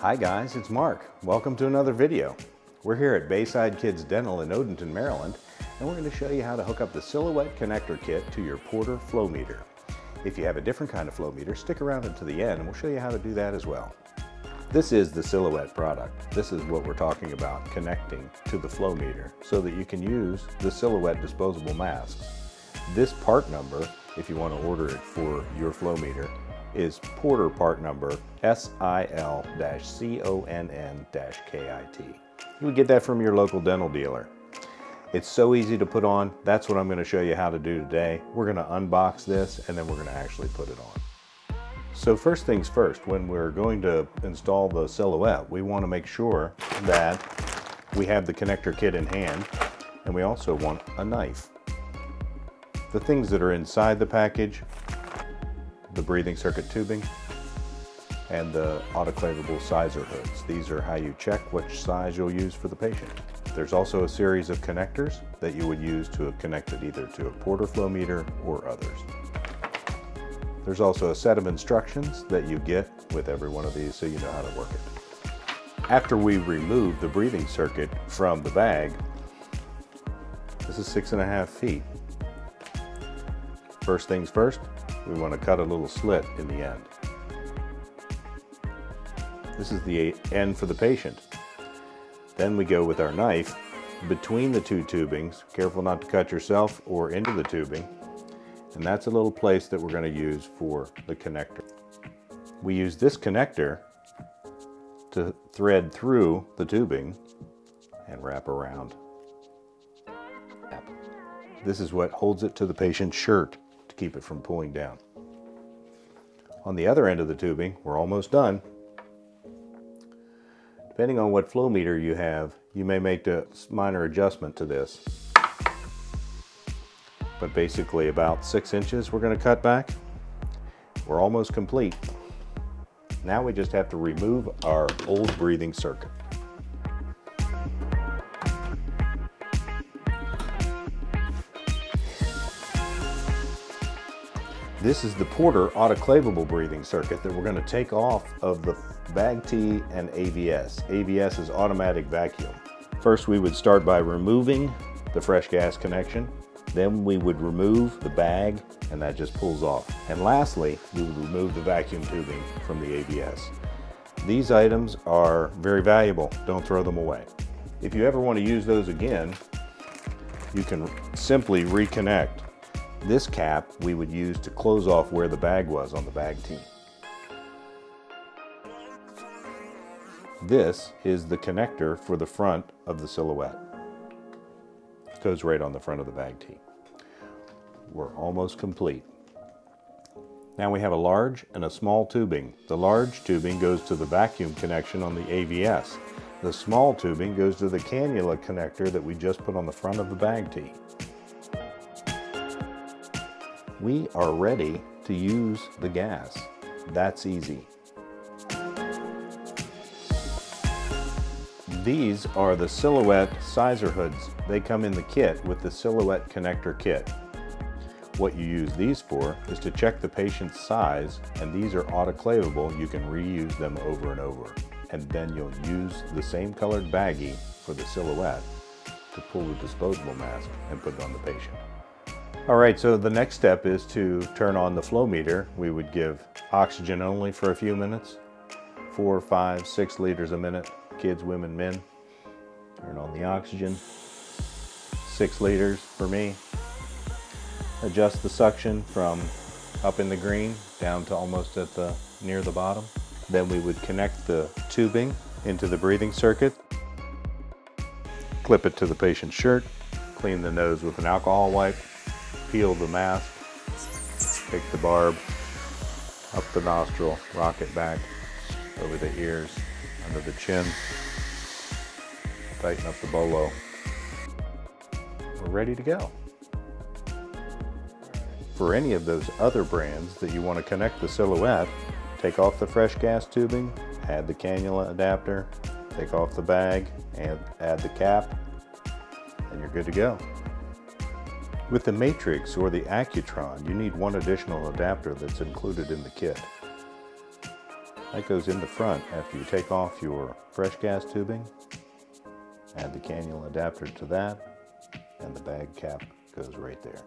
Hi guys, it's Mark. Welcome to another video. We're here at Bayside Kids Dental in Odenton, Maryland, and we're going to show you how to hook up the Silhouette connector kit to your Porter flow meter. If you have a different kind of flow meter, stick around until the end and we'll show you how to do that as well. This is the Silhouette product. This is what we're talking about, connecting to the flow meter so that you can use the Silhouette disposable masks. This part number, if you want to order it for your flow meter, is Porter part number SIL-CONN-KIT. You would get that from your local dental dealer. It's so easy to put on. That's what I'm going to show you how to do today. We're going to unbox this and then we're going to actually put it on. So first things first, when we're going to install the Silhouette, we want to make sure that we have the connector kit in hand and we also want a knife. The things that are inside the package the breathing circuit tubing, and the autoclavable sizer hoods. These are how you check which size you'll use for the patient. There's also a series of connectors that you would use to connect it either to a Porter flow meter or others. There's also a set of instructions that you get with every one of these so you know how to work it. After we remove the breathing circuit from the bag, this is six and a half feet. First things first, we want to cut a little slit in the end. This is the end for the patient. Then we go with our knife between the two tubings. Careful not to cut yourself or into the tubing. And that's a little place that we're going to use for the connector. We use this connector to thread through the tubing and wrap around. This is what holds it to the patient's shirt keep it from pulling down. On the other end of the tubing, we're almost done. Depending on what flow meter you have, you may make a minor adjustment to this. But basically about six inches we're gonna cut back. We're almost complete. Now we just have to remove our old breathing circuit. This is the Porter autoclavable breathing circuit that we're going to take off of the Bag T and AVS. AVS is automatic vacuum. First we would start by removing the fresh gas connection. Then we would remove the bag and that just pulls off. And lastly, we would remove the vacuum tubing from the AVS. These items are very valuable. Don't throw them away. If you ever want to use those again, you can simply reconnect this cap we would use to close off where the bag was on the Bag T. This is the connector for the front of the silhouette. It goes right on the front of the Bag T. We're almost complete. Now we have a large and a small tubing. The large tubing goes to the vacuum connection on the AVS. The small tubing goes to the cannula connector that we just put on the front of the Bag T we are ready to use the gas. That's easy. These are the Silhouette sizer hoods. They come in the kit with the Silhouette connector kit. What you use these for is to check the patient's size and these are autoclavable. You can reuse them over and over. And then you'll use the same colored baggie for the Silhouette to pull the disposable mask and put it on the patient. All right, so the next step is to turn on the flow meter. We would give oxygen only for a few minutes, four, five, six liters a minute, kids, women, men. Turn on the oxygen, six liters for me. Adjust the suction from up in the green down to almost at the near the bottom. Then we would connect the tubing into the breathing circuit, clip it to the patient's shirt, clean the nose with an alcohol wipe, peel the mask, take the barb up the nostril, rock it back over the ears, under the chin, tighten up the bolo. We're ready to go. For any of those other brands that you want to connect the silhouette, take off the fresh gas tubing, add the cannula adapter, take off the bag, and add the cap, and you're good to go. With the Matrx or the Accutron, you need one additional adapter that's included in the kit. That goes in the front after you take off your fresh gas tubing. Add the cannula adapter to that and the bag cap goes right there.